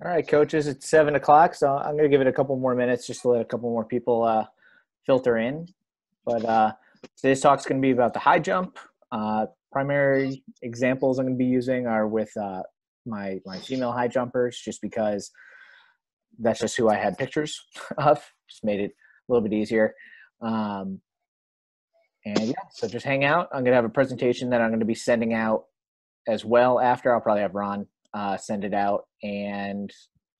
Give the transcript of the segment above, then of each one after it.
All right, coaches, it's seven o'clock, so I'm going to give it a couple more minutes just to let a couple more people uh, filter in. But uh, today's talk is going to be about the high jump. Uh, primary examples I'm going to be using are with uh, my my female high jumpers, just because that's just who I had pictures of. Just made it a little bit easier. Um, and yeah, so just hang out. I'm going to have a presentation that I'm going to be sending out as well after. I'll probably have Ron uh, send it out, and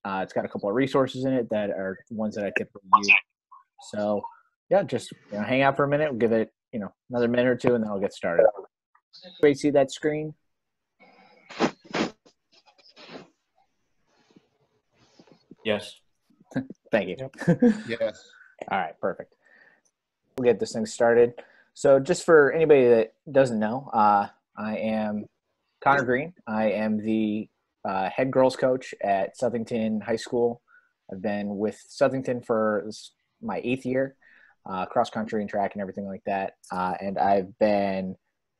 uh, it's got a couple of resources in it that are ones that I typically use. So yeah, just you know, hang out for a minute. We'll give it you know another minute or two, and then I'll get started. Everybody see that screen? Yes. Thank you. Yes. All right, perfect. We'll get this thing started. So, just for anybody that doesn't know, uh, I am Connor Green. I am the uh, head girls coach at Southington High School. I've been with Southington for my eighth year, uh, cross country and track and everything like that. Uh, and I've been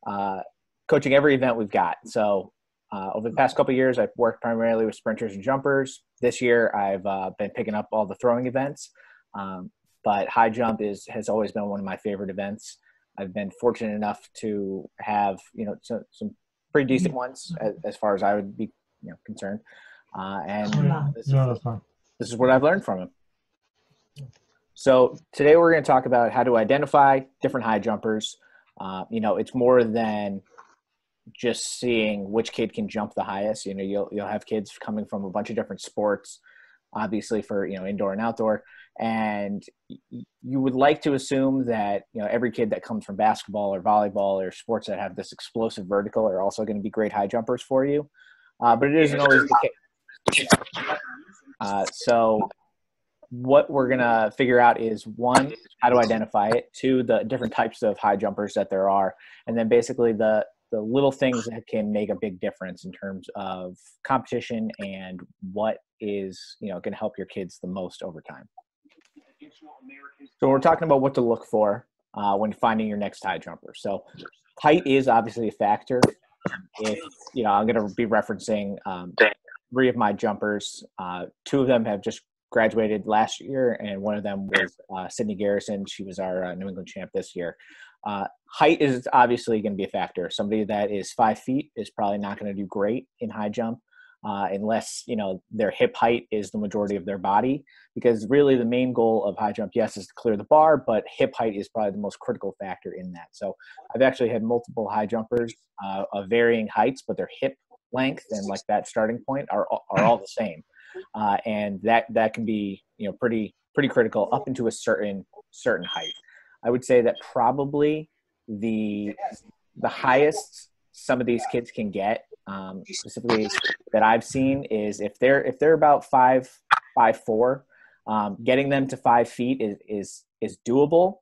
uh, coaching every event we've got. So, uh, over the past couple years, I've worked primarily with sprinters and jumpers. This year, I've uh, been picking up all the throwing events. Um, but high jump is has always been one of my favorite events. I've been fortunate enough to have you know some, some pretty decent ones as, as, far as I would be you know concerned, uh, and this, No, is, that's fine. this is what I've learned from him. So today we're going to talk about how to identify different high jumpers. Uh, you know, it's more than just seeing which kid can jump the highest. You know, you'll you'll have kids coming from a bunch of different sports, obviously for you know indoor and outdoor, and you would like to assume that you know every kid that comes from basketball or volleyball or sports that have this explosive vertical are also going to be great high jumpers for you, uh, but it isn't always the case. Uh, so what we're going to figure out is one how to identify it? Two the different types of high jumpers that there are. And then basically the the little things that can make a big difference in terms of competition and what is you know going to help your kids the most over time. So we're talking about what to look for uh, when finding your next high jumper. So height is obviously a factor if you know i'm going to be referencing um, three of my jumpers uh, two of them have just graduated last year and one of them was uh, sydney garrison. She was our uh, new england champ this year. Uh, height is obviously going to be a factor. Somebody that is five feet is probably not going to do great in high jump uh, unless you know their hip height is the majority of their body. Because really, the main goal of high jump, yes, is to clear the bar, but hip height is probably the most critical factor in that. So I've actually had multiple high jumpers uh, of varying heights, but their hip length and like that starting point are are all the same, uh, and that that can be you know pretty pretty critical up into a certain certain height. I would say that probably the the highest some of these kids can get, um, specifically that I've seen, is if they're if they're about five five four, um, getting them to five feet is is is doable,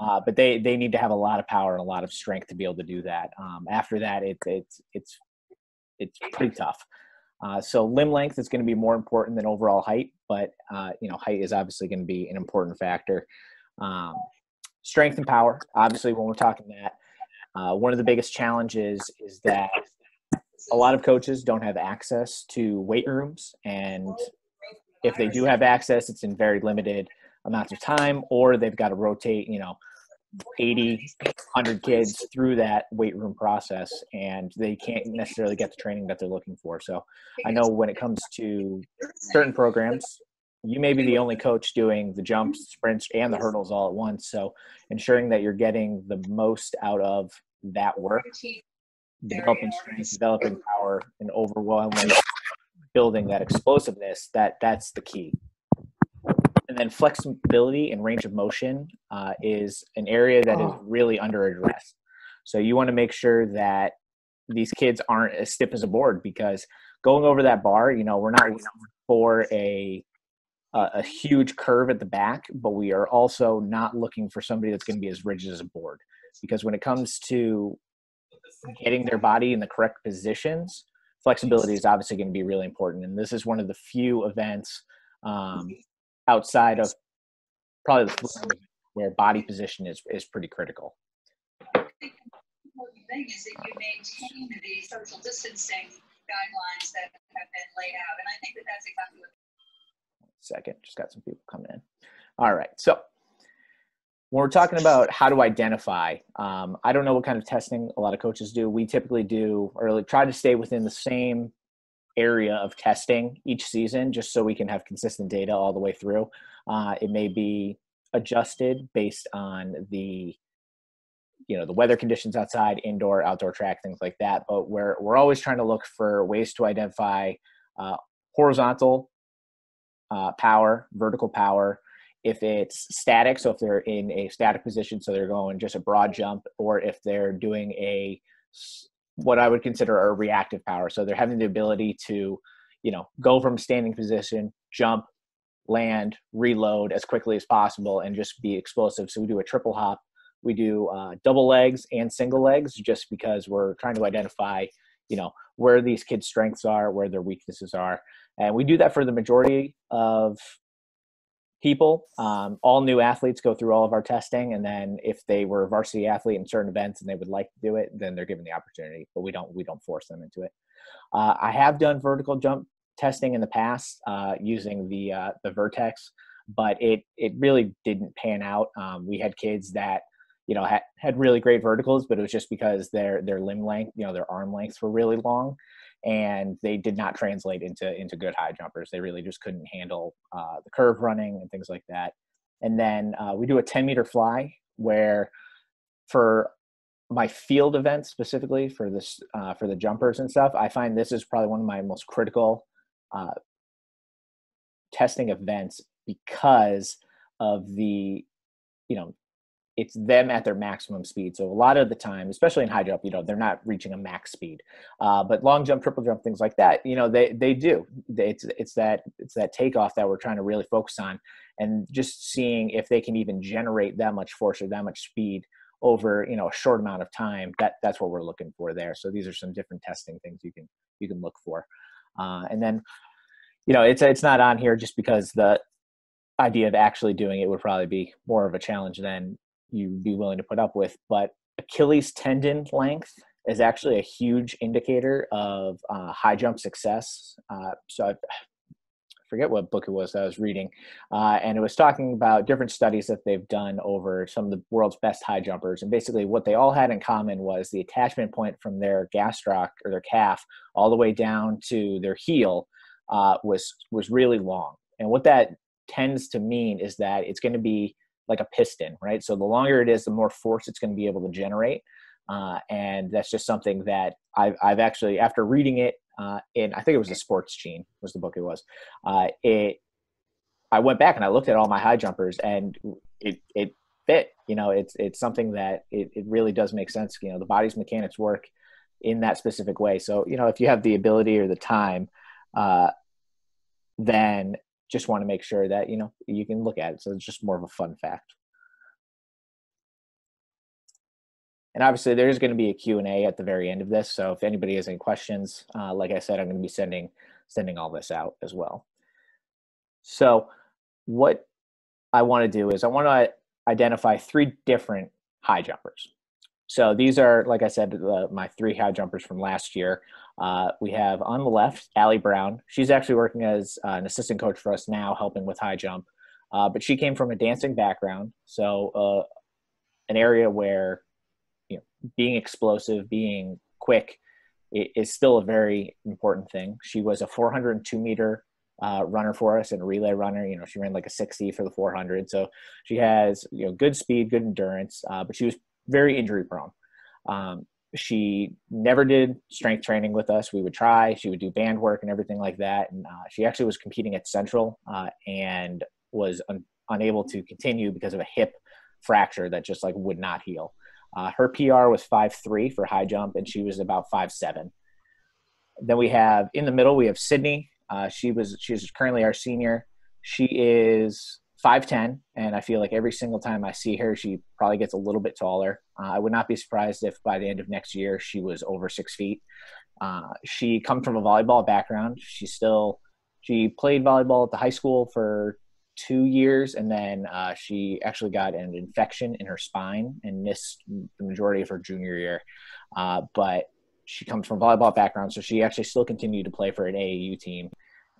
uh, but they they need to have a lot of power and a lot of strength to be able to do that. Um, after that, it's it's it's it's pretty tough. Uh, so limb length is going to be more important than overall height, but uh, you know height is obviously going to be an important factor. Um, strength and power. Obviously, when we're talking that, uh, one of the biggest challenges is that a lot of coaches don't have access to weight rooms, and if they do have access, it's in very limited amounts of time, or they've got to rotate, you know, 80, 100 kids through that weight room process, and they can't necessarily get the training that they're looking for. So, I know when it comes to certain programs, you may be the only coach doing the jumps, sprints, and the hurdles all at once. So ensuring that you're getting the most out of that work, developing strength, developing power, and overwhelming building that explosiveness, that that's the key. And then flexibility and range of motion uh, is an area that is really under addressed. So you want to make sure that these kids aren't as stiff as a board because going over that bar, you know, we're not for a a huge curve at the back, but we are also not looking for somebody that's going to be as rigid as a board. Because when it comes to getting their body in the correct positions, flexibility is obviously going to be really important. And this is one of the few events um, outside of probably the where body position is, is pretty critical. thing is that you maintain the social distancing guidelines that have been laid out. And I think that that's exactly what. Second, just got some people coming in. All right, so when we're talking about how to identify, um, I don't know what kind of testing a lot of coaches do. We typically do or like try to stay within the same area of testing each season, just so we can have consistent data all the way through. Uh, it may be adjusted based on the you know the weather conditions outside indoor outdoor track things like that but we're we're always trying to look for ways to identify uh, horizontal uh, power vertical power. If it's static so if they're in a static position so they're going just a broad jump or if they're doing a what i would consider a reactive power. So they're having the ability to you know go from standing position jump land reload as quickly as possible and just be explosive. So we do a triple hop. We do uh, double legs and single legs just because we're trying to identify, you know, where these kids' strengths are, where their weaknesses are. And we do that for the majority of people. Um, all new athletes go through all of our testing, and then if they were a varsity athlete in certain events and they would like to do it, then they're given the opportunity. But we don't we don't force them into it. Uh, I have done vertical jump testing in the past uh, using the uh, the Vertec, but it it really didn't pan out. Um, we had kids that you know had, had really great verticals but it was just because their their limb length you know their arm lengths were really long and they did not translate into into good high jumpers. They really just couldn't handle uh, the curve running and things like that. And then uh, we do a 10 meter fly where for my field events specifically for this uh, for the jumpers and stuff i find this is probably one of my most critical uh, testing events because of the you know it's them at their maximum speed. So a lot of the time, especially in high jump, you know, they're not reaching a max speed. Uh, but long jump, triple jump, things like that, you know, they they do. It's it's that it's that takeoff that we're trying to really focus on, and just seeing if they can even generate that much force or that much speed over you know a short amount of time. That that's what we're looking for there. So these are some different testing things you can you can look for, uh, and then you know it's it's not on here just because the idea of actually doing it would probably be more of a challenge than you'd be willing to put up with. But Achilles tendon length is actually a huge indicator of uh, high jump success. Uh, so I forget what book it was I was reading, uh, and it was talking about different studies that they've done over some of the world's best high jumpers. And basically, what they all had in common was the attachment point from their gastroc or their calf all the way down to their heel uh, was was really long. And what that tends to mean is that it's going to be like a piston, right? So the longer it is, the more force it's going to be able to generate. Uh, and that's just something that I've, I've actually, after reading it uh, in, I think it was the Sports Gene was the book it was. Uh, it, I went back and I looked at all my high jumpers, and it it fit. You know, it's it's something that it, it really does make sense. You know, the body's mechanics work in that specific way. So you know, if you have the ability or the time, uh, then just want to make sure that you know you can look at it so it's just more of a fun fact. And obviously there's going to be a q&a at the very end of this so if anybody has any questions uh, like i said i'm going to be sending sending all this out as well. So what i want to do is i want to identify three different high jumpers. So these are, like I said, my three high jumpers from last year. Uh, we have on the left, Allie Brown. She's actually working as uh, an assistant coach for us now, helping with high jump. Uh, but she came from a dancing background, so uh, an area where you know being explosive, being quick is still a very important thing. She was a 402 meter uh, runner for us and relay runner. You know, she ran like a 60 for the 400. So she has, you know, good speed, good endurance, but she was very injury prone. Um, she never did strength training with us. We would try. She would do band work and everything like that. And uh, she actually was competing at Central uh, and was un- unable to continue because of a hip fracture that just like would not heal. Uh, her PR was five three for high jump, and she was about five seven. Then we have in the middle we have Sydney. Uh, she was she's currently our senior. She is 5'10, and I feel like every single time I see her, she probably gets a little bit taller. Uh, I would not be surprised if by the end of next year she was over six feet. Uh, she comes from a volleyball background. She still she played volleyball at the high school for two years, and then uh, she actually got an infection in her spine and missed the majority of her junior year. Uh, but she comes from volleyball background, so she actually still continued to play for an AAU team.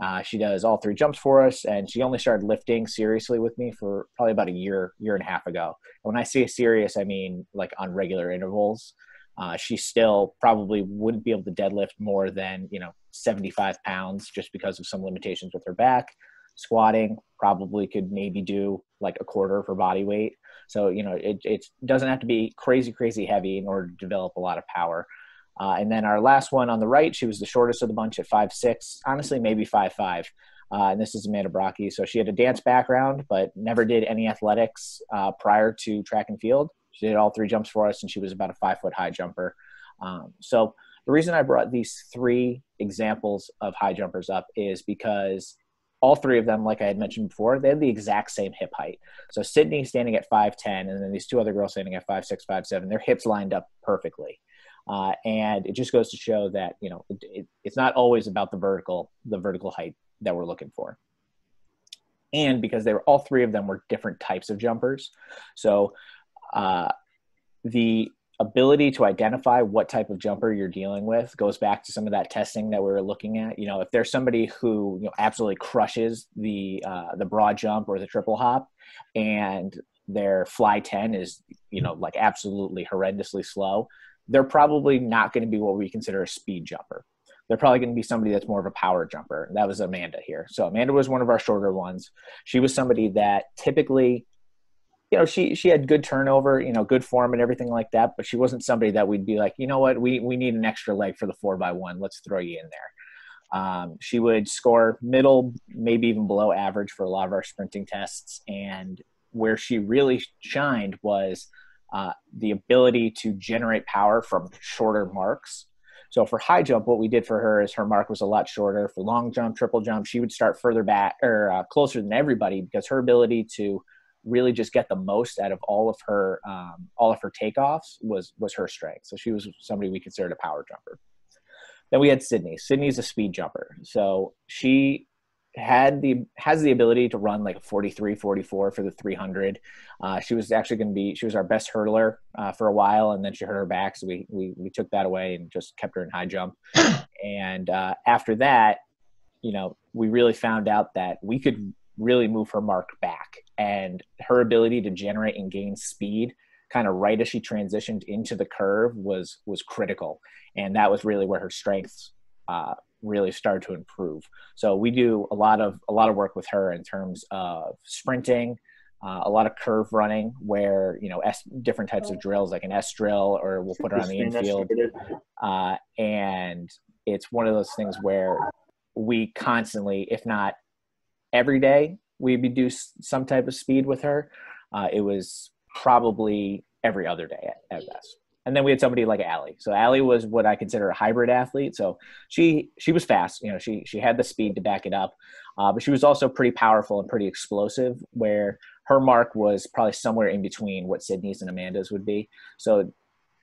Uh, she does all three jumps for us, and she only started lifting seriously with me for probably about a year, year and a half ago. And when I say serious, I mean like on regular intervals. Uh, she still probably wouldn't be able to deadlift more than you know 75 pounds just because of some limitations with her back. Squatting probably could maybe do like a quarter of her body weight. So you know it it doesn't have to be crazy crazy heavy in order to develop a lot of power. Uh, and then our last one on the right, she was the shortest of the bunch at five six. Honestly, maybe five five. Uh, and this is Amanda Brockie. So she had a dance background, but never did any athletics uh, prior to track and field. She did all three jumps for us, and she was about a five foot high jumper. Um, so the reason I brought these three examples of high jumpers up is because all three of them, like I had mentioned before, they had the exact same hip height. So Sydney standing at 5'10, and then these two other girls standing at 5'6, 5'7, their hips lined up perfectly. Uh, and it just goes to show that you know it, it, it's not always about the vertical the vertical height that we're looking for. And because they were all three of them were different types of jumpers. So uh, the ability to identify what type of jumper you're dealing with goes back to some of that testing that we were looking at. You know if there's somebody who you know absolutely crushes the uh, the broad jump or the triple hop and their fly 10 is you know like absolutely horrendously slow they're probably not going to be what we consider a speed jumper. They're probably going to be somebody that's more of a power jumper. That was Amanda here. So Amanda was one of our shorter ones. She was somebody that typically, you know, she she had good turnover, you know, good form and everything like that. But she wasn't somebody that we'd be like, you know what, we we need an extra leg for the four by one. Let's throw you in there. Um, she would score middle, maybe even below average for a lot of our sprinting tests. And where she really shined was uh, the ability to generate power from shorter marks. So for high jump, what we did for her is her mark was a lot shorter. For long jump, triple jump, she would start further back or uh, closer than everybody because her ability to really just get the most out of all of her um, all of her takeoffs was was her strength. So she was somebody we considered a power jumper. Then we had Sydney. Sydney's a speed jumper. So she had the has the ability to run like a 43 44 for the 300 uh, she was actually going to be she was our best hurdler uh, for a while and then she hurt her back so we, we we took that away and just kept her in high jump. And uh, after that you know we really found out that we could really move her mark back and her ability to generate and gain speed kind of right as she transitioned into the curve was was critical. And that was really where her strengths uh, really started to improve. So we do a lot of a lot of work with her in terms of sprinting, uh, a lot of curve running, where you know S, different types of drills like an S drill, or we'll put her on the infield, uh, and it's one of those things where we constantly, if not every day, we do some type of speed with her. Uh, it was probably every other day at, at best and then we had somebody like Allie. So Allie was what I consider a hybrid athlete. So she she was fast. You know, she she had the speed to back it up, uh, but she was also pretty powerful and pretty explosive. Where her mark was probably somewhere in between what Sydney's and Amanda's would be. So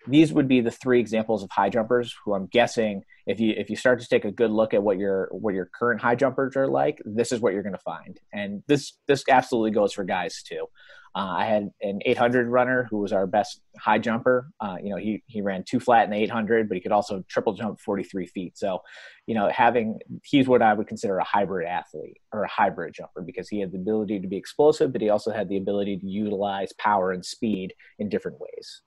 these would be the three examples of high jumpers who I'm guessing if you if you start to take a good look at what your what your current high jumpers are like, this is what you're going to find. And this this absolutely goes for guys too. Uh, I had an 800 runner who was our best high jumper. Uh, you know, he he ran two flat in the 800, but he could also triple jump 43 feet. So, you know, having he's what I would consider a hybrid athlete or a hybrid jumper because he had the ability to be explosive, but he also had the ability to utilize power and speed in different ways.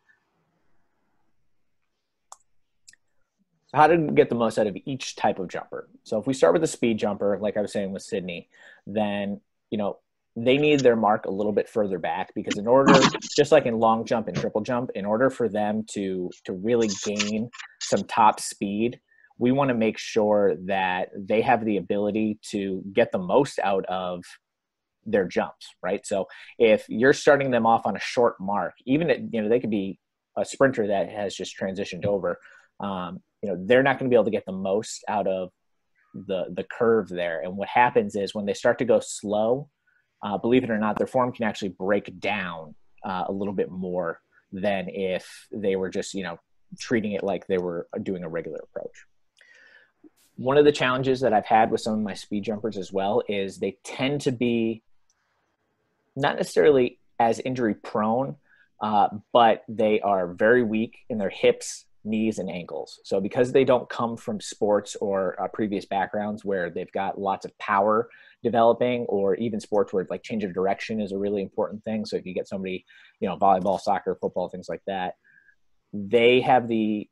So how to get the most out of each type of jumper? So if we start with the speed jumper, like I was saying with Sydney, then you know they need their mark a little bit further back because in order just like in long jump and triple jump in order for them to to really gain some top speed we want to make sure that they have the ability to get the most out of their jumps right? So if you're starting them off on a short mark even at, you know they could be a sprinter that has just transitioned over um, you know they're not going to be able to get the most out of the the curve there. And what happens is when they start to go slow uh, believe it or not, their form can actually break down uh, a little bit more than if they were just, you know, treating it like they were doing a regular approach. One of the challenges that I've had with some of my speed jumpers as well is they tend to be not necessarily as injury prone, uh, but they are very weak in their hips, knees, and ankles. So because they don't come from sports or uh, previous backgrounds where they've got lots of power developing, or even sports where like change of direction is a really important thing. So if you get somebody, you know, volleyball, soccer, football, things like that, they have the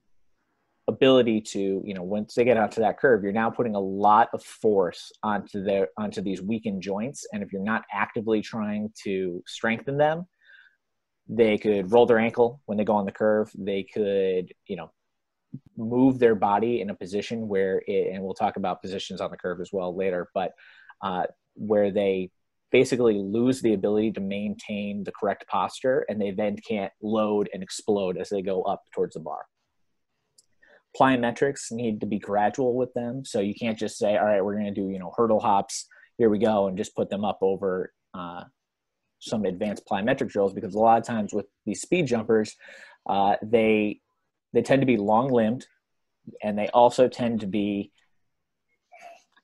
ability to you know once they get onto that curve you're now putting a lot of force onto their onto these weakened joints and if you're not actively trying to strengthen them they could roll their ankle when they go on the curve they could you know move their body in a position where it, and we'll talk about positions on the curve as well later but uh, where they basically lose the ability to maintain the correct posture and they then can't load and explode as they go up towards the bar. Plyometrics need to be gradual with them. So you can't just say all right we're going to do you know hurdle hops. Here we go and just put them up over uh, some advanced plyometric drills because a lot of times with these speed jumpers uh, they they tend to be long limbed and they also tend to be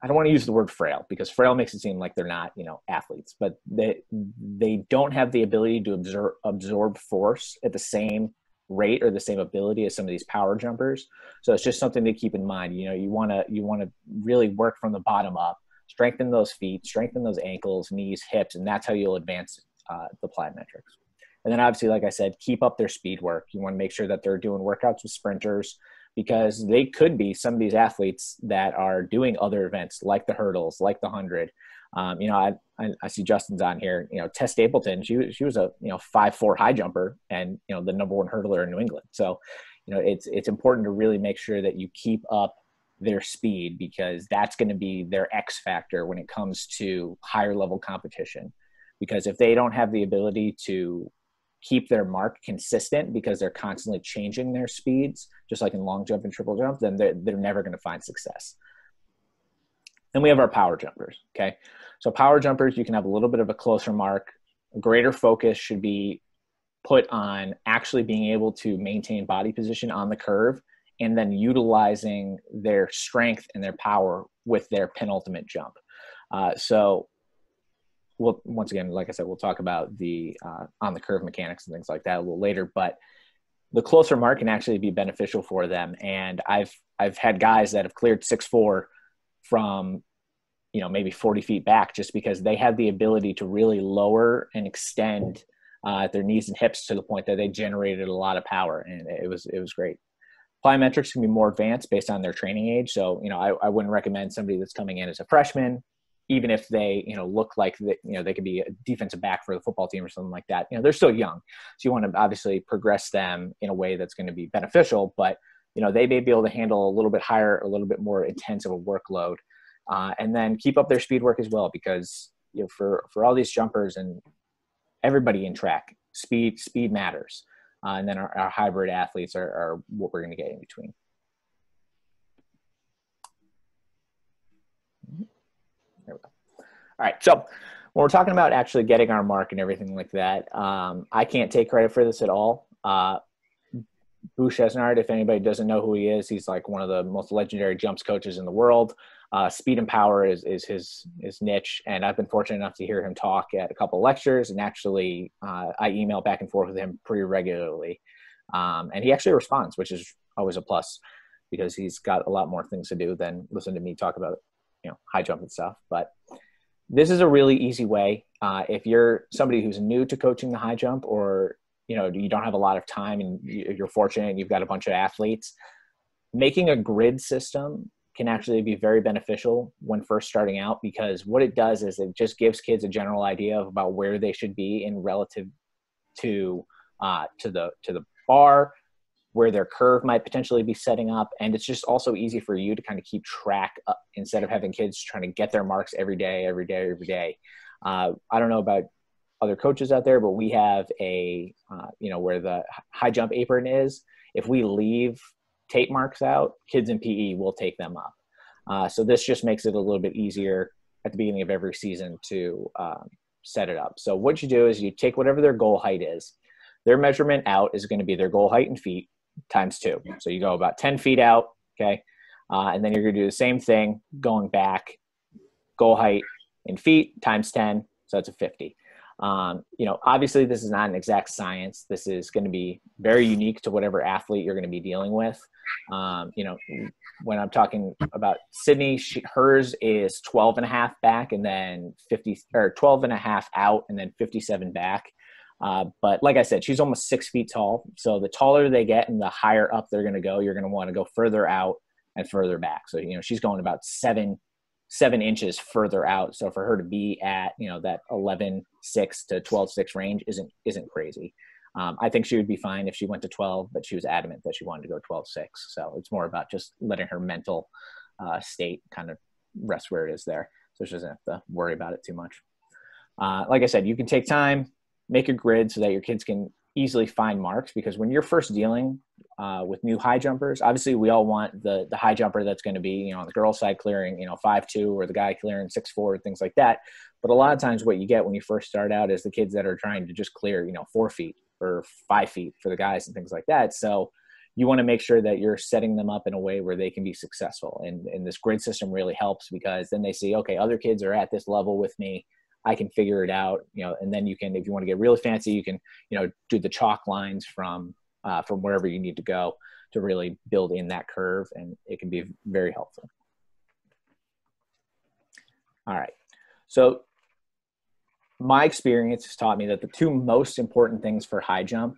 I don't want to use the word frail because frail makes it seem like they're not, you know, athletes, but they they don't have the ability to absorb absorb force at the same rate or the same ability as some of these power jumpers. So it's just something to keep in mind. You know, you want to you want to really work from the bottom up, strengthen those feet, strengthen those ankles, knees, hips, and that's how you'll advance uh, the plyometrics. And then obviously, like I said, keep up their speed work. You want to make sure that they're doing workouts with sprinters because they could be some of these athletes that are doing other events like the hurdles, like the hundred, um, you know, I, I, I, see Justin's on here. You know, Tess Stapleton, she she was a you know five four high jumper and you know the number one hurdler in New England. So, you know, it's it's important to really make sure that you keep up their speed because that's going to be their X factor when it comes to higher level competition. Because if they don't have the ability to keep their mark consistent because they're constantly changing their speeds, just like in long jump and triple jump, then they're, they're never going to find success. Then we have our power jumpers. Okay. So power jumpers, you can have a little bit of a closer mark. Greater focus should be put on actually being able to maintain body position on the curve and then utilizing their strength and their power with their penultimate jump. Uh, so we'll, once again, like I said, we'll talk about the uh, on the curve mechanics and things like that a little later, but the closer mark can actually be beneficial for them. And I've, I've had guys that have cleared six, four from you know maybe 40 feet back just because they have the ability to really lower and extend uh, their knees and hips to the point that they generated a lot of power and it was it was great plyometrics can be more advanced based on their training age so you know I, I wouldn't recommend somebody that's coming in as a freshman even if they you know look like they, you know they could be a defensive back for the football team or something like that you know they're still young. So you want to obviously progress them in a way that's going to be beneficial but you know they may be able to handle a little bit higher a little bit more intense of a workload. Uh, and then keep up their speed work as well because you know for for all these jumpers and everybody in track speed speed matters. Uh, and then our, our, hybrid athletes are, are what we're going to get in between there we go all right so when we're talking about actually getting our mark and everything like that um, i can't take credit for this at all uh, Boo Schexnayder, if anybody doesn't know who he is, he's like one of the most legendary jumps coaches in the world. Uh, speed and power is, is his his niche, and I've been fortunate enough to hear him talk at a couple lectures, and actually uh, I email back and forth with him pretty regularly, um, and he actually responds, which is always a plus because he's got a lot more things to do than listen to me talk about you know high jump and stuff. But this is a really easy way. Uh, if you're somebody who's new to coaching the high jump or you know you don't have a lot of time and you're fortunate and you've got a bunch of athletes making a grid system can actually be very beneficial when first starting out because what it does is it just gives kids a general idea of about where they should be in relative to uh, to the to the bar where their curve might potentially be setting up and it's just also easy for you to kind of keep track instead of having kids trying to get their marks every day every day every day uh, i don't know about other coaches out there, but we have a, uh, you know, where the high jump apron is. If we leave tape marks out, kids in PE will take them up. Uh, so this just makes it a little bit easier at the beginning of every season to um, set it up. So what you do is you take whatever their goal height is. Their measurement out is going to be their goal height in feet times two. So you go about 10 feet out, okay? Uh, and then you're going to do the same thing going back, goal height in feet times 10, so that's a 50. Um, you know, obviously, this is not an exact science. This is going to be very unique to whatever athlete you're going to be dealing with. Um, you know, when I'm talking about Sydney, she, hers is 12 and a half back and then 50 or 12 and a half out and then 57 back. Uh, but like I said, she's almost six feet tall. So the taller they get and the higher up they're going to go, you're going to want to go further out and further back. So, you know, she's going about seven seven inches further out. So for her to be at you know that 11 6 to 12 6 range isn't isn't crazy. Um, I think she would be fine if she went to 12, but she was adamant that she wanted to go 12 6. So it's more about just letting her mental uh, state kind of rest where it is there. So she doesn't have to worry about it too much. Uh, like I said, you can take time, make a grid so that your kids can easily find marks because when you're first dealing uh, with new high jumpers, obviously we all want the the high jumper that's going to be you know on the girl side clearing you know five two or the guy clearing six four things like that. But a lot of times what you get when you first start out is the kids that are trying to just clear you know four feet or five feet for the guys and things like that. So you want to make sure that you're setting them up in a way where they can be successful. And, and this grid system really helps because then they see, okay, other kids are at this level with me I can figure it out, you know, and then you can, if you want to get really fancy, you can, you know, do the chalk lines from, uh, from wherever you need to go to really build in that curve and it can be very helpful. All right. So my experience has taught me that the two most important things for high jump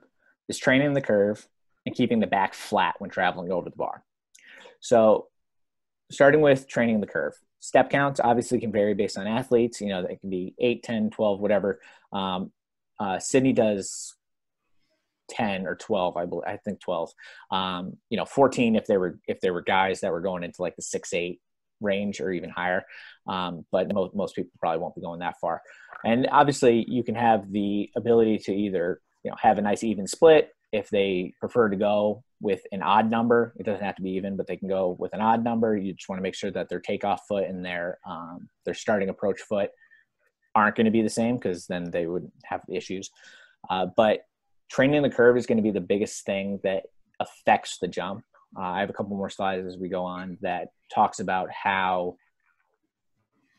is training the curve and keeping the back flat when traveling over the bar. So starting with training the curve step counts obviously can vary based on athletes you know it can be 8 10 12 whatever. Um, uh, sydney does 10 or 12 i believe i think 12 um, you know 14 if there were if there were guys that were going into like the 6 8 range or even higher. Um, but most, most people probably won't be going that far. And obviously you can have the ability to either you know have a nice even split if they prefer to go with an odd number. It doesn't have to be even, but they can go with an odd number. You just want to make sure that their takeoff foot and their um, their starting approach foot aren't going to be the same because then they would have issues. Uh, but training the curve is going to be the biggest thing that affects the jump. Uh, I have a couple more slides as we go on that talks about how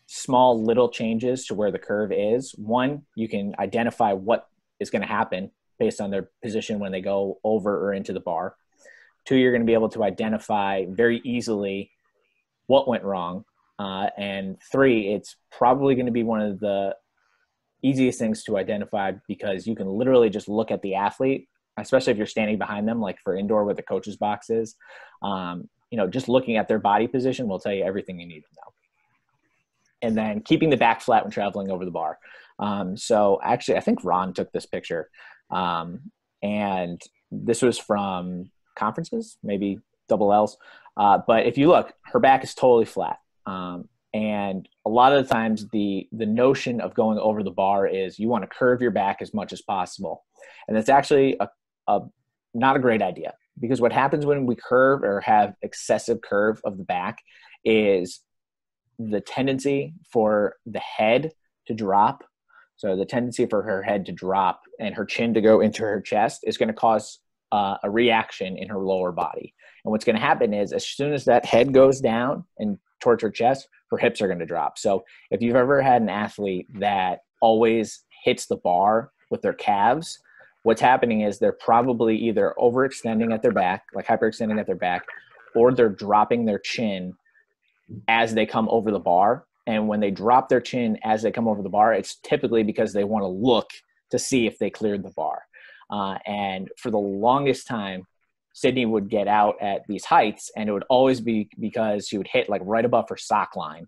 small little changes to where the curve is. One, you can identify what is going to happen based on their position when they go over or into the bar. Two, you're going to be able to identify very easily what went wrong. Uh, and three, it's probably going to be one of the easiest things to identify because you can literally just look at the athlete, especially if you're standing behind them, like for indoor where the coach's box is. Um, you know, just looking at their body position will tell you everything you need to know. And then keeping the back flat when traveling over the bar. Um, so actually, I think Ron took this picture. Um, and this was from conferences, maybe double L's. Uh, but if you look, her back is totally flat. Um, and a lot of the times, the the notion of going over the bar is you want to curve your back as much as possible, and that's actually a, a not a great idea because what happens when we curve or have excessive curve of the back is the tendency for the head to drop so the tendency for her head to drop and her chin to go into her chest is going to cause uh, a reaction in her lower body. And what's going to happen is as soon as that head goes down and towards her chest, her hips are going to drop. So if you've ever had an athlete that always hits the bar with their calves, what's happening is they're probably either overextending at their back, like hyperextending at their back, or they're dropping their chin as they come over the bar and when they drop their chin as they come over the bar, it's typically because they want to look to see if they cleared the bar. Uh, and for the longest time, Sydney would get out at these heights, and it would always be because she would hit like right above her sock line.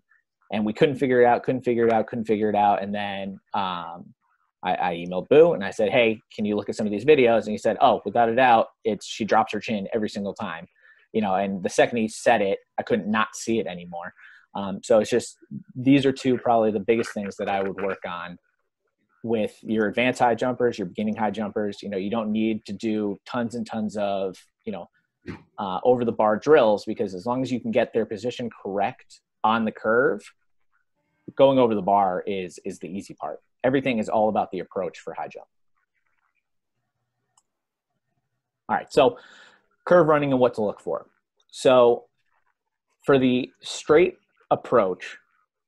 And we couldn't figure it out, couldn't figure it out, couldn't figure it out. And then um, I, I, emailed Boo and I said, "Hey, can you look at some of these videos?" And he said, "Oh, without a doubt, it's she drops her chin every single time." You know, and the second he said it, I couldn't not see it anymore. Um, so it's just these are two probably the biggest things that I would work on with your advanced high jumpers, your beginning high jumpers. You know, you don't need to do tons and tons of you know uh, over the bar drills because as long as you can get their position correct on the curve, going over the bar is is the easy part. Everything is all about the approach for high jump. All right, so curve running and what to look for. So for the straight approach,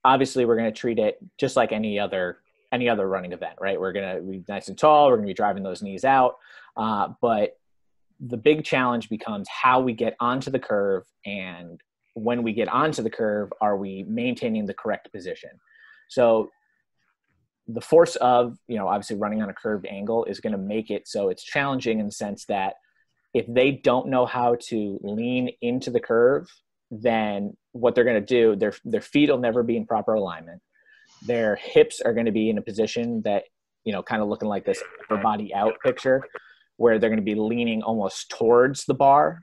obviously we're going to treat it just like any other any other running event, right? We're going to be nice and tall. We're going to be driving those knees out. Uh, but the big challenge becomes how we get onto the curve and when we get onto the curve, are we maintaining the correct position? So the force of, you know, obviously running on a curved angle is going to make it so it's challenging in the sense that if they don't know how to lean into the curve, then what they're going to do, their, their feet will never be in proper alignment. Their hips are going to be in a position that, you know, kind of looking like this upper body out picture where they're going to be leaning almost towards the bar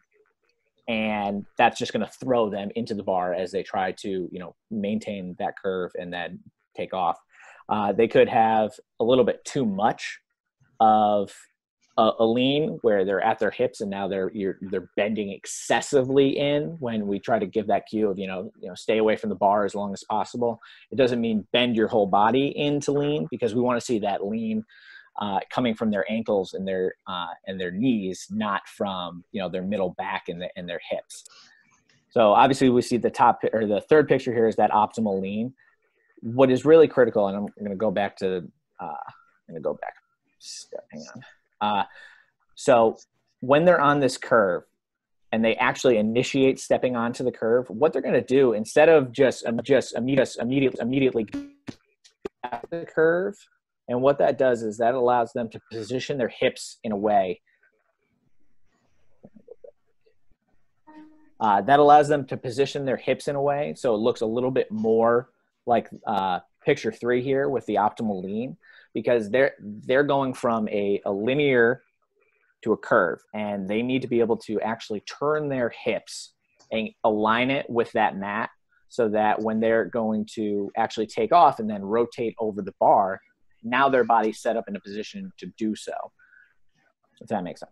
and that's just going to throw them into the bar as they try to you know maintain that curve and then take off. Uh, they could have a little bit too much of a, a, lean where they're at their hips and now they're they're bending excessively in when we try to give that cue of you know you know stay away from the bar as long as possible it doesn't mean bend your whole body into lean because we want to see that lean uh, coming from their ankles and their uh, and their knees, not from you know their middle back and, the, and their hips. So obviously, we see the top or the third picture here is that optimal lean. What is really critical, and I'm going to go back to uh, I'm going to go back. Hang on. Uh, so when they're on this curve and they actually initiate stepping onto the curve, what they're going to do instead of just just immediate, immediately immediately at the curve and what that does is that allows them to position their hips in a way. Uh, that allows them to position their hips in a way so it looks a little bit more like uh, picture three here with the optimal lean because they're they're going from a, a linear to a curve and they need to be able to actually turn their hips and align it with that mat so that when they're going to actually take off and then rotate over the bar now their body's set up in a position to do so. If that makes sense.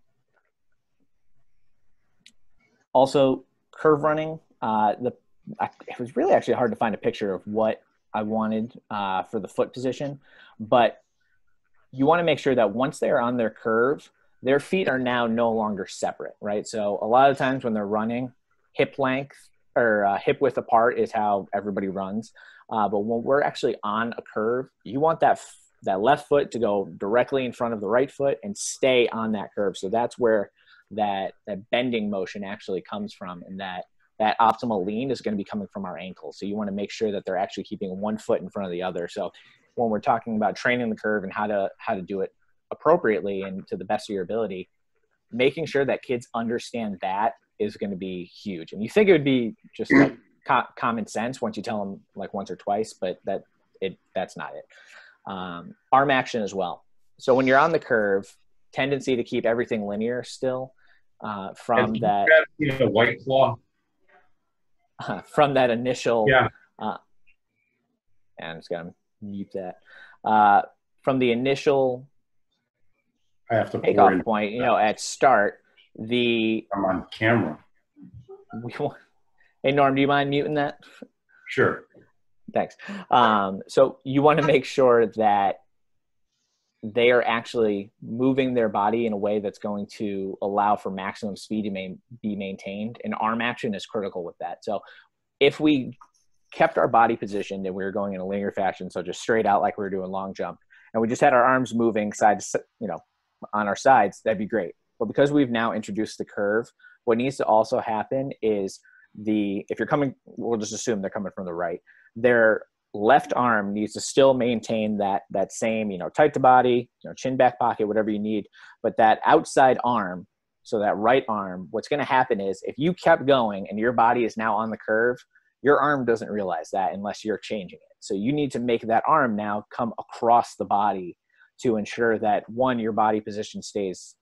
Also, curve running. Uh, the I, it was really actually hard to find a picture of what I wanted uh, for the foot position, but you want to make sure that once they're on their curve, their feet are now no longer separate, right? So a lot of times when they're running, hip length or uh, hip width apart is how everybody runs. Uh, but when we're actually on a curve, you want that that left foot to go directly in front of the right foot and stay on that curve. So that's where that that bending motion actually comes from, and that that optimal lean is going to be coming from our ankles. So you want to make sure that they're actually keeping one foot in front of the other. So when we're talking about training the curve and how to how to do it appropriately and to the best of your ability, making sure that kids understand that is going to be huge. And you think it would be just like co- common sense once you tell them like once or twice, but that it that's not it um, arm action as well. So when you're on the curve, tendency to keep everything linear still uh, from that. You know, white claw. Uh, from that initial. Yeah. Uh, and I'm gonna mute that. Uh, from the initial. I have to takeoff point. You know, at start, the. I'm on camera. We want, hey Norm, do you mind muting that? Sure. Thanks. Um, so you want to make sure that they are actually moving their body in a way that's going to allow for maximum speed to main, be maintained. And arm action is critical with that. So if we kept our body positioned and we were going in a linear fashion, so just straight out like we were doing long jump, and we just had our arms moving side you know, on our sides, that'd be great. But because we've now introduced the curve, what needs to also happen is the if you're coming, we'll just assume they're coming from the right their left arm needs to still maintain that that same you know tight to body you know chin back pocket whatever you need. But that outside arm so that right arm what's going to happen is if you kept going and your body is now on the curve your arm doesn't realize that unless you're changing it so you need to make that arm now come across the body to ensure that one your body position stays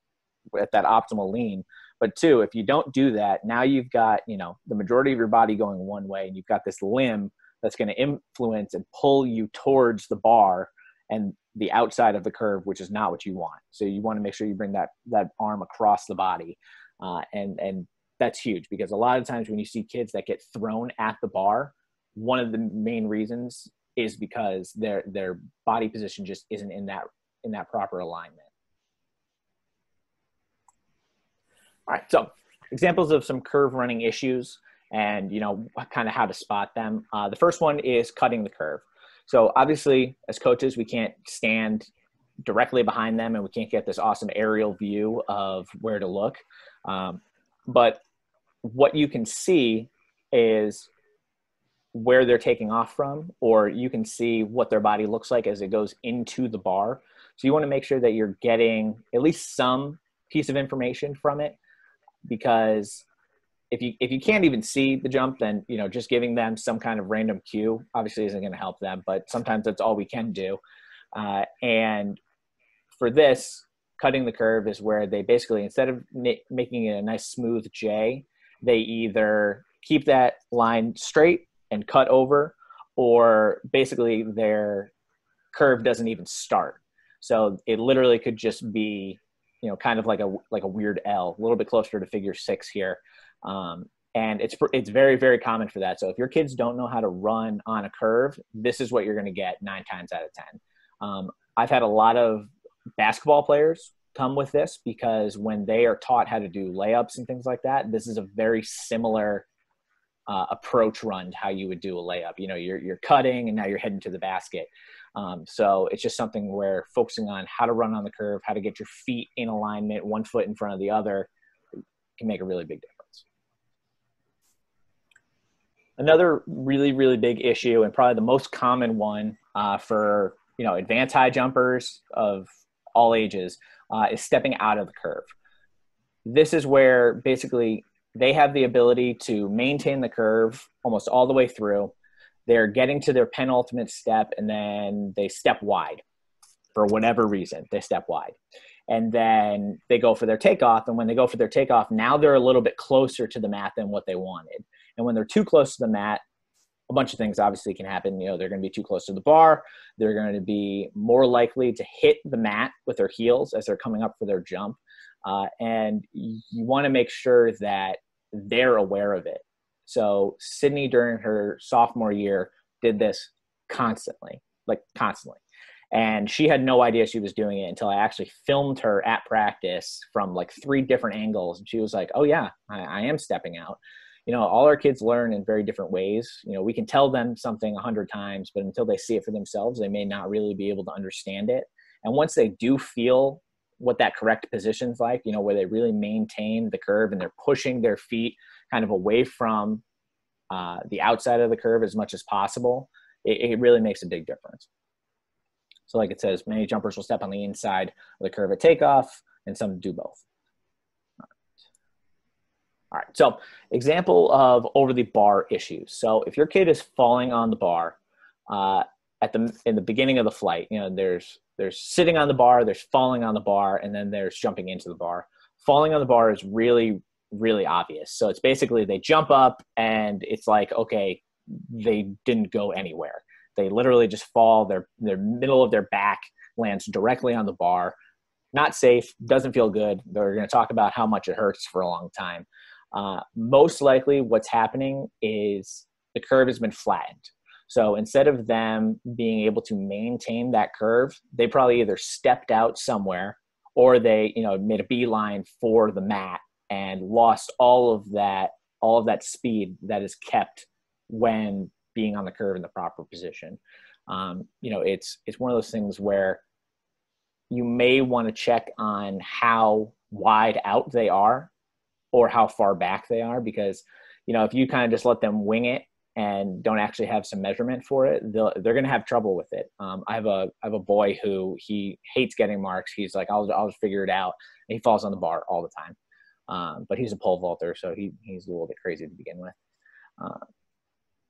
at that optimal lean but two if you don't do that now you've got you know the majority of your body going one way and you've got this limb that's going to influence and pull you towards the bar and the outside of the curve, which is not what you want. So you want to make sure you bring that that arm across the body, uh, and and that's huge because a lot of times when you see kids that get thrown at the bar, one of the main reasons is because their their body position just isn't in that in that proper alignment. All right, so examples of some curve running issues and you know kind of how to spot them. Uh, the first one is cutting the curve. So obviously, as coaches, we can't stand directly behind them and we can't get this awesome aerial view of where to look. Um, but what you can see is where they're taking off from, or you can see what their body looks like as it goes into the bar. So you want to make sure that you're getting at least some piece of information from it because if you if you can't even see the jump then you know just giving them some kind of random cue obviously isn't going to help them but sometimes that's all we can do uh, and for this cutting the curve is where they basically instead of ma- making it a nice smooth j they either keep that line straight and cut over or basically their curve doesn't even start. So it literally could just be you know kind of like a like a weird l a little bit closer to figure six here. Um, and it's it's very very common for that. So if your kids don't know how to run on a curve this is what you're going to get nine times out of ten. Um, i've had a lot of basketball players come with this because when they are taught how to do layups and things like that this is a very similar uh, approach run to how you would do a layup. You know you're, you're cutting and now you're heading to the basket. Um, so it's just something where focusing on how to run on the curve how to get your feet in alignment one foot in front of the other can make a really big difference. Another really really big issue and probably the most common one uh, for you know advanced high jumpers of all ages uh, is stepping out of the curve. This is where basically they have the ability to maintain the curve almost all the way through. They're getting to their penultimate step and then they step wide for whatever reason. They step wide. And then they go for their takeoff and when they go for their takeoff now they're a little bit closer to the mat than what they wanted. And when they're too close to the mat, a bunch of things obviously can happen. You know, they're going to be too close to the bar. They're going to be more likely to hit the mat with their heels as they're coming up for their jump. Uh, and you want to make sure that they're aware of it. So Sydney during her sophomore year did this constantly, like constantly. And she had no idea she was doing it until I actually filmed her at practice from like three different angles. And she was like, Oh, yeah, I, I am stepping out you know all our kids learn in very different ways. You know we can tell them something a hundred times but until they see it for themselves they may not really be able to understand it. And once they do feel what that correct position's like you know where they really maintain the curve and they're pushing their feet kind of away from uh, the outside of the curve as much as possible it, it really makes a big difference. So like it says many jumpers will step on the inside of the curve at takeoff and some do both all right. So, example of over the bar issues. So, if your kid is falling on the bar uh, at the in the beginning of the flight, you know, there's there's sitting on the bar, there's falling on the bar, and then there's jumping into the bar. Falling on the bar is really really obvious. So it's basically they jump up and it's like okay, they didn't go anywhere. They literally just fall. Their their middle of their back lands directly on the bar. Not safe. Doesn't feel good. They're going to talk about how much it hurts for a long time. Uh, most likely, what's happening is the curve has been flattened. So instead of them being able to maintain that curve, they probably either stepped out somewhere or they, you know, made a beeline for the mat and lost all of that, all of that speed that is kept when being on the curve in the proper position. Um, you know, it's it's one of those things where you may want to check on how wide out they are or how far back they are because you know if you kind of just let them wing it and don't actually have some measurement for it they're going to have trouble with it. Um, i have a i have a boy who he hates getting marks. He's like i'll, I'll just figure it out. And he falls on the bar all the time. Um, but he's a pole vaulter so he, he's a little bit crazy to begin with. Uh,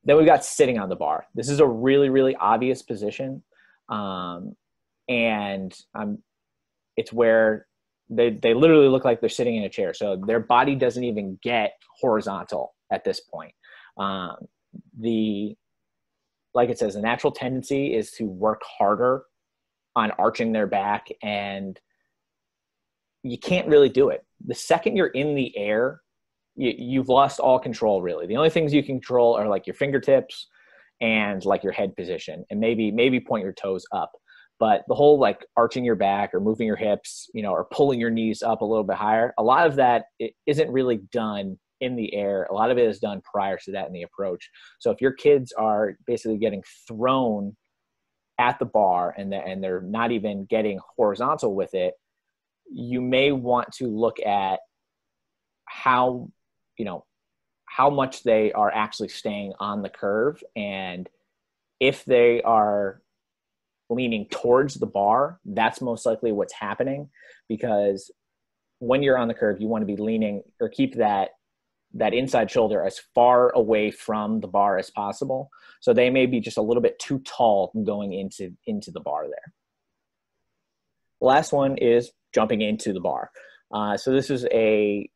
then we've got sitting on the bar. This is a really really obvious position. Um, and um, it's where they they literally look like they're sitting in a chair. So their body doesn't even get horizontal at this point. Um, the like it says the natural tendency is to work harder on arching their back and you can't really do it. The second you're in the air you, you've lost all control really. The only things you can control are like your fingertips and like your head position and maybe maybe point your toes up but the whole like arching your back or moving your hips you know or pulling your knees up a little bit higher a lot of that isn't really done in the air. A lot of it is done prior to that in the approach. So if your kids are basically getting thrown at the bar and they're, and they're not even getting horizontal with it, you may want to look at how, you know, how much they are actually staying on the curve. And if they are leaning towards the bar, that's most likely what's happening because when you're on the curve, you want to be leaning or keep that that inside shoulder as far away from the bar as possible. So they may be just a little bit too tall going into into the bar there. The last one is jumping into the bar. Uh, so this is a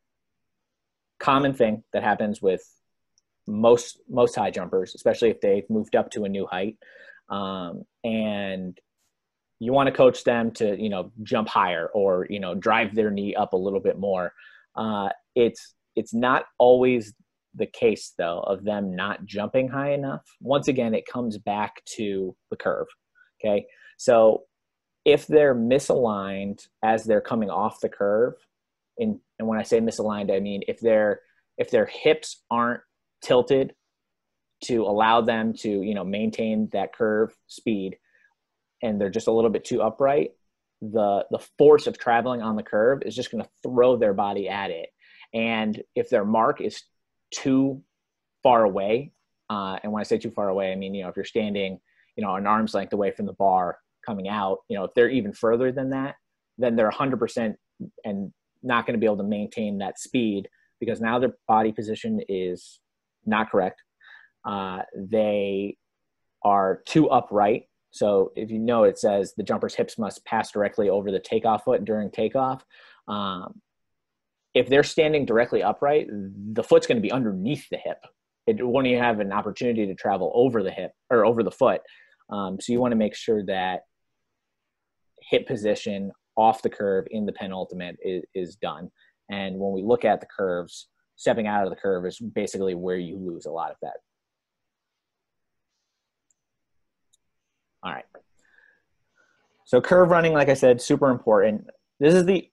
common thing that happens with most most high jumpers, especially if they've moved up to a new height. Um, and you want to coach them to you know jump higher or you know drive their knee up a little bit more. Uh, it's it's not always the case though of them not jumping high enough. Once again, it comes back to the curve. Okay, so if they're misaligned as they're coming off the curve, in, and when I say misaligned, I mean if they're if their hips aren't tilted to allow them to you know maintain that curve speed, and they're just a little bit too upright, the the force of traveling on the curve is just going to throw their body at it and if their mark is too far away, uh, and when I say too far away, I mean, you know, if you're standing, you know, an arm's length away from the bar coming out, you know, if they're even further than that, then they're 100% and not going to be able to maintain that speed because now their body position is not correct. Uh, they are too upright. So if you know, it says the jumper's hips must pass directly over the takeoff foot during takeoff. Um, if they're standing directly upright, the foot's going to be underneath the hip. It won't even have an opportunity to travel over the hip or over the foot. Um, so you want to make sure that hip position off the curve in the penultimate is, is done. And when we look at the curves, stepping out of the curve is basically where you lose a lot of that. All right. So curve running, like I said, super important. This is the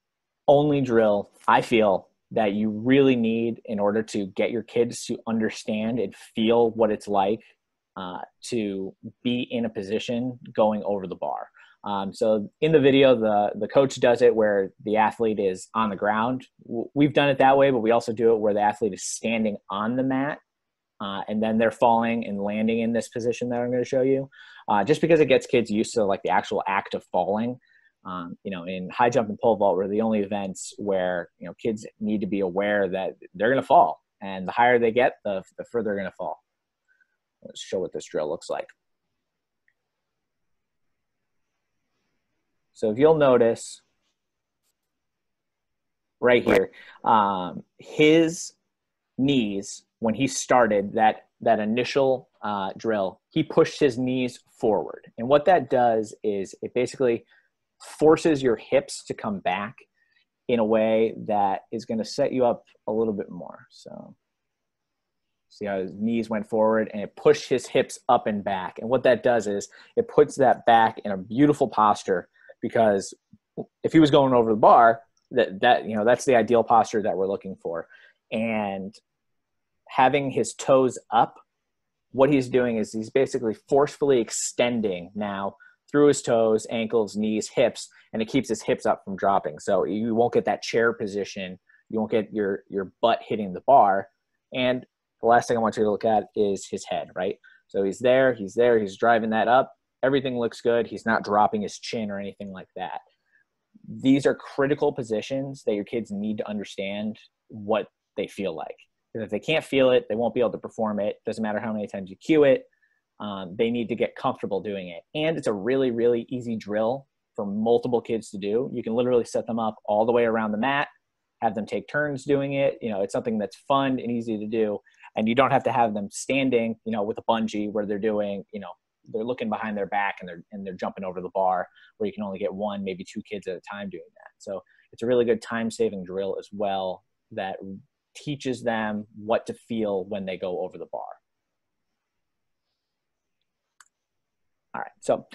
only drill I feel that you really need in order to get your kids to understand and feel what it's like uh, to be in a position going over the bar. Um, so in the video, the the coach does it where the athlete is on the ground. We've done it that way, but we also do it where the athlete is standing on the mat, uh, and then they're falling and landing in this position that I'm going to show you. Uh, just because it gets kids used to like the actual act of falling um, you know, in high jump and pole vault were the only events where you know kids need to be aware that they're going to fall, and the higher they get, the the further they're going to fall. Let's show what this drill looks like. So if you'll notice right here, um, his knees when he started that that initial uh, drill, he pushed his knees forward, and what that does is it basically forces your hips to come back in a way that is going to set you up a little bit more. So see how his knees went forward and it pushed his hips up and back. And what that does is it puts that back in a beautiful posture because if he was going over the bar, that that you know that's the ideal posture that we're looking for. And having his toes up, what he's doing is he's basically forcefully extending now through his toes, ankles, knees, hips, and it keeps his hips up from dropping. So you won't get that chair position. You won't get your your butt hitting the bar. And the last thing I want you to look at is his head, right? So he's there, he's there, he's driving that up. Everything looks good. He's not dropping his chin or anything like that. These are critical positions that your kids need to understand what they feel like. Because if they can't feel it, they won't be able to perform it. Doesn't matter how many times you cue it um, they need to get comfortable doing it. And it's a really, really easy drill for multiple kids to do. You can literally set them up all the way around the mat, have them take turns doing it. You know, it's something that's fun and easy to do. And you don't have to have them standing, you know, with a bungee where they're doing, you know, they're looking behind their back and they're and they're jumping over the bar where you can only get one, maybe two kids at a time doing that. So it's a really good time saving drill as well that teaches them what to feel when they go over the bar. All right. So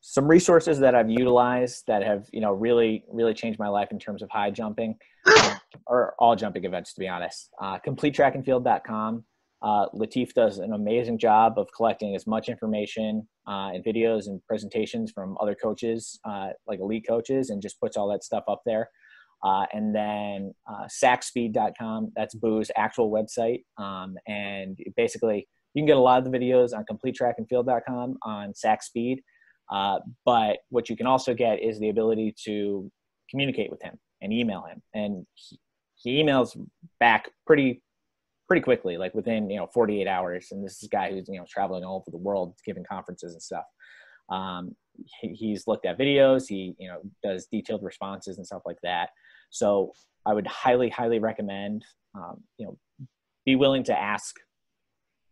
some resources that I've utilized that have, you know, really, really changed my life in terms of high jumping uh, or all jumping events, to be honest. Uh, CompleteTrackandfield.com Uh, Latif does an amazing job of collecting as much information uh, and videos and presentations from other coaches, uh, like elite coaches, and just puts all that stuff up there. Uh, and then uh, sacspeed.com, that's Boo's actual website. Um, and basically, you can get a lot of the videos on completetrackandfield.com on SACSpeed. Uh, but what you can also get is the ability to communicate with him and email him. And he, he emails back pretty pretty quickly, like within you know 48 hours. And this is a guy who's you know traveling all over the world, giving conferences and stuff. Um, he, he's looked at videos. He you know does detailed responses and stuff like that. So I would highly highly recommend um, you know be willing to ask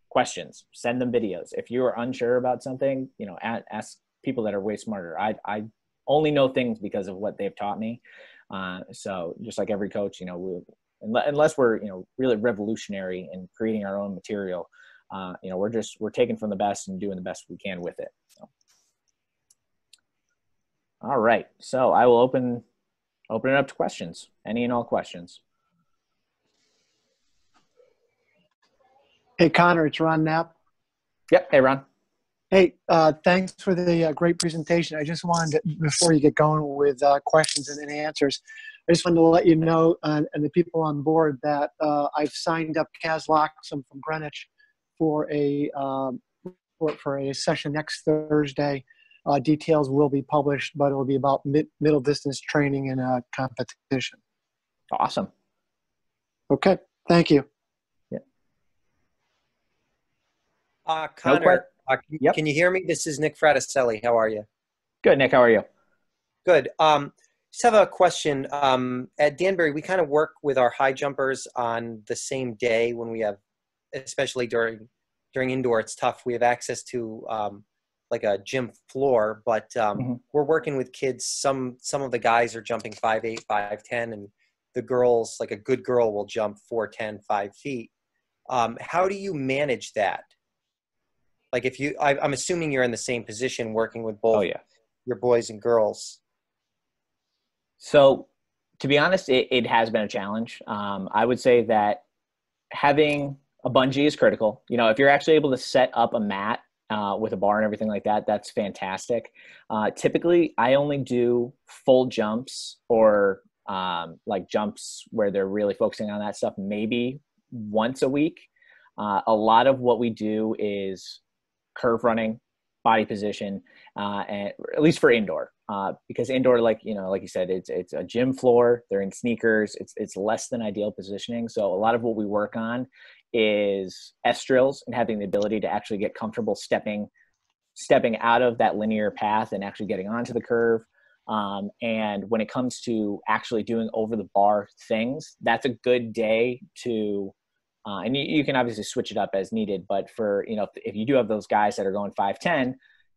questions. Send them videos. If you are unsure about something, you know ask people that are way smarter. I I only know things because of what they've taught me. Uh, so just like every coach, you know, we, unless we're you know really revolutionary and creating our own material uh, you know we're just we're taking from the best and doing the best we can with it so. all right so i will open open it up to questions any and all questions Hey, Connor, it's Ron Knapp. yep hey ron Hey, uh, thanks for the uh, great presentation. I just wanted to, before you get going with uh, questions and, and, answers, I just wanted to let you know uh, and the people on board that uh, I've signed up Kaz Loxam from Greenwich for a um, for, for, a session next Thursday. Uh, details will be published, but it will be about mid, middle distance training and competition. Awesome. Okay, thank you. Yeah. Uh, Connor. No uh, can, yep. can you hear me? This is Nick Fraticelli. How are you? Good, Nick. How are you? Good. Um, just have a question. Um, at Danbury, we kind of work with our high jumpers on the same day when we have, especially during during indoor, it's tough. We have access to um, like a gym floor, but um, mm-hmm. we're working with kids. Some some of the guys are jumping five eight, five ten, and the girls, like a good girl, will jump four ten, five feet. Um, how do you manage that? like if you I, am assuming you're in the same position working with both oh, yeah. your boys and girls so to be honest it, it has been a challenge um, i would say that having a bungee is critical you know if you're actually able to set up a mat uh, with a bar and everything like that that's fantastic uh, typically i only do full jumps or um, like jumps where they're really focusing on that stuff maybe once a week uh, a lot of what we do is curve running, body position, uh, and at least for indoor, uh, because indoor, like you know, like you said, it's it's a gym floor. They're in sneakers. It's it's less than ideal positioning. So a lot of what we work on is S drills and having the ability to actually get comfortable stepping stepping out of that linear path and actually getting onto the curve. Um, and when it comes to actually doing over the bar things, that's a good day to uh, and you, you, can obviously switch it up as needed, but for, you know, if, if you do have those guys that are going 5'10,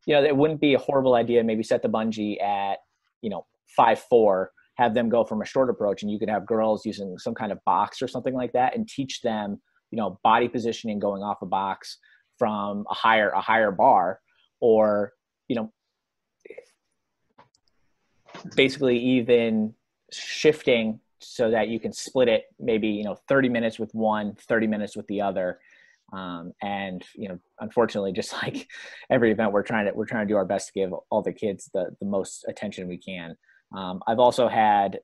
you know, it wouldn't be a horrible idea. Maybe set the bungee at, you know, 5'4, have them go from a short approach and you could have girls using some kind of box or something like that and teach them, you know, body positioning going off a box from a higher, a higher bar or, you know, basically even shifting so that you can split it maybe you know 30 minutes with one 30 minutes with the other. Um, and you know unfortunately just like every event we're trying to we're trying to do our best to give all the kids the the most attention we can. Um, i've also had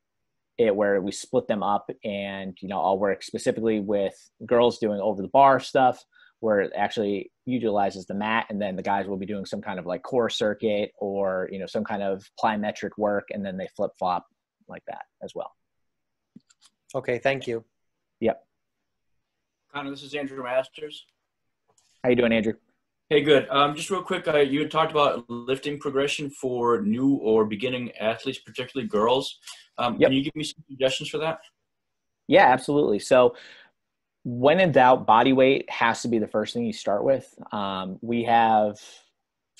it where we split them up and you know i'll work specifically with girls doing over the bar stuff where it actually utilizes the mat and then the guys will be doing some kind of like core circuit or you know some kind of plyometric work and then they flip flop like that as well Okay, thank you. Yep. Connor, this is Andrew Masters. How you doing, Andrew? Hey, good. Um, just real quick, uh, you had talked about lifting progression for new or beginning athletes, particularly girls. Um, yep. Can you give me some suggestions for that? Yeah, absolutely. So, when in doubt, body weight has to be the first thing you start with. Um, we have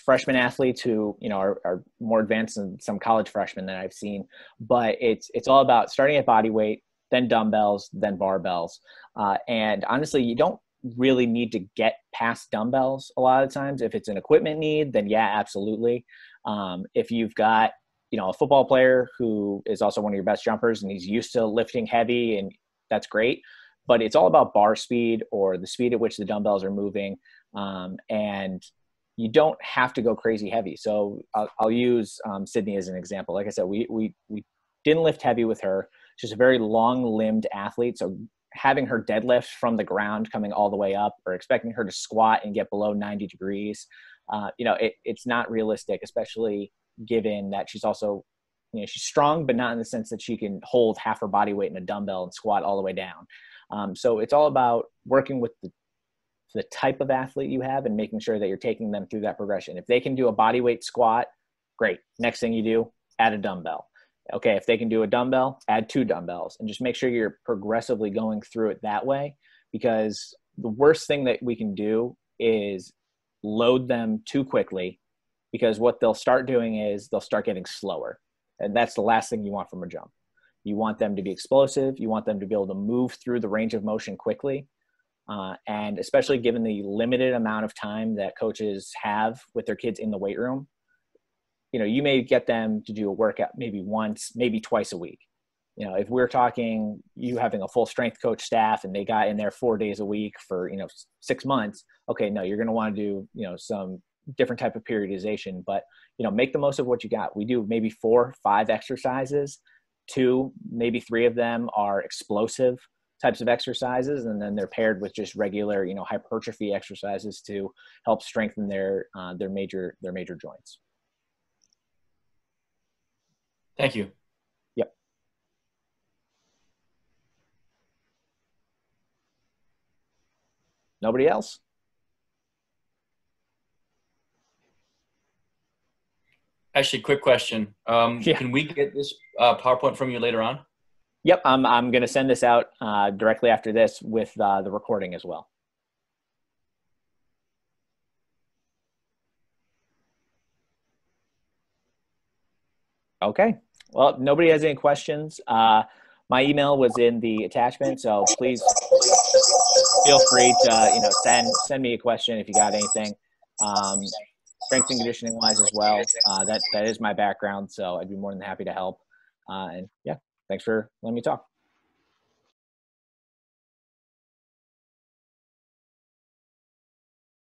freshman athletes who you know are, are, more advanced than some college freshmen that I've seen, but it's it's all about starting at body weight, then dumbbells, then barbells. Uh, and honestly, you don't really need to get past dumbbells a lot of times. If it's an equipment need, then yeah, absolutely. Um, if you've got you know a football player who is also one of your best jumpers and he's used to lifting heavy and that's great but it's all about bar speed or the speed at which the dumbbells are moving. Um, and you don't have to go crazy heavy. So I'll, I'll use um, Sydney as an example. Like I said, we, we, we didn't lift heavy with her. She's a very long limbed athlete. So having her deadlift from the ground coming all the way up or expecting her to squat and get below 90 degrees, uh, you know, it, it's not realistic, especially given that she's also, you know, she's strong, but not in the sense that she can hold half her body weight in a dumbbell and squat all the way down. Um, so it's all about working with the, the type of athlete you have and making sure that you're taking them through that progression. If they can do a body weight squat, great. Next thing you do, add a dumbbell okay, if they can do a dumbbell, add two dumbbells and just make sure you're progressively going through it that way because the worst thing that we can do is load them too quickly because what they'll start doing is they'll start getting slower. And that's the last thing you want from a jump. You want them to be explosive, you want them to be able to move through the range of motion quickly. Uh, and especially given the limited amount of time that coaches have with their kids in the weight room, you know you may get them to do a workout maybe once maybe twice a week. You know if we're talking you having a full strength coach staff and they got in there four days a week for you know six months okay no you're going to want to do you know some different type of periodization. But you know make the most of what you got. We do maybe four five exercises. Two maybe three of them are explosive types of exercises and then they're paired with just regular you know hypertrophy exercises to help strengthen their uh, their major their major joints Thank you. Yep. Nobody else? Actually, quick question. Um, Yeah. Can we get this uh, PowerPoint from you later on? Yep, I'm, I'm going to send this out uh, directly after this with uh, the recording as well. Okay. Well, nobody has any questions. Uh, my email was in the attachment, so please feel free to you know send send me a question if you got anything. Um, strength and conditioning wise as well. Uh, that that is my background, so I'd be more than happy to help. Uh, and yeah, thanks for letting me talk.